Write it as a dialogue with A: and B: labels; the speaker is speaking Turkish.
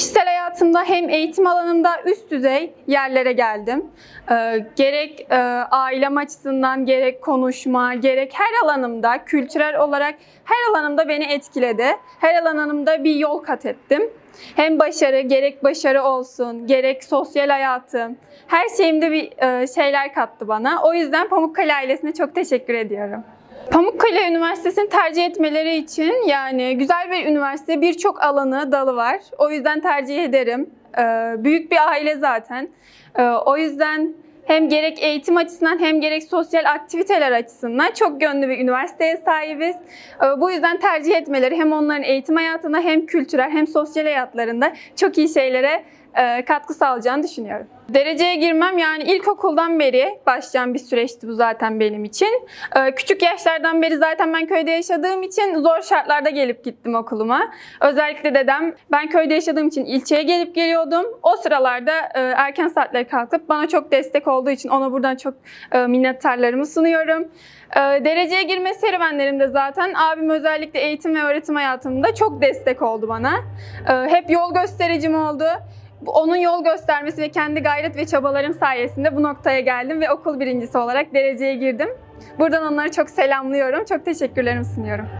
A: kişisel hayatımda hem eğitim alanında üst düzey yerlere geldim. Ee, gerek e, ailem açısından, gerek konuşma, gerek her alanımda, kültürel olarak her alanımda beni etkiledi. Her alanımda bir yol kat ettim. Hem başarı, gerek başarı olsun, gerek sosyal hayatım, her şeyimde bir e, şeyler kattı bana. O yüzden Pamukkale ailesine çok teşekkür ediyorum. Pamukkale Üniversitesi'ni tercih etmeleri için yani güzel bir üniversite birçok alanı, dalı var. O yüzden tercih ederim. Ee, büyük bir aile zaten. Ee, o yüzden hem gerek eğitim açısından hem gerek sosyal aktiviteler açısından çok yönlü bir üniversiteye sahibiz. Ee, bu yüzden tercih etmeleri hem onların eğitim hayatında hem kültürel hem sosyal hayatlarında çok iyi şeylere katkı sağlayacağını düşünüyorum. Dereceye girmem yani ilkokuldan beri başlayan bir süreçti bu zaten benim için. Ee, Küçük yaşlardan beri zaten ben köyde yaşadığım için zor şartlarda gelip gittim okuluma. Özellikle dedem ben köyde yaşadığım için ilçeye gelip geliyordum. O sıralarda e, erken saatlere kalkıp bana çok destek olduğu için ona buradan çok e, minnettarlarımı sunuyorum. E, Dereceye girme serüvenlerimde zaten abim özellikle eğitim ve öğretim hayatımda çok destek oldu bana. E, Hep yol göstericim oldu. Onun yol göstermesi ve kendi gayret ve çabalarım sayesinde bu noktaya geldim ve okul birincisi olarak dereceye girdim. Buradan onları çok selamlıyorum. Çok teşekkürlerimi sunuyorum.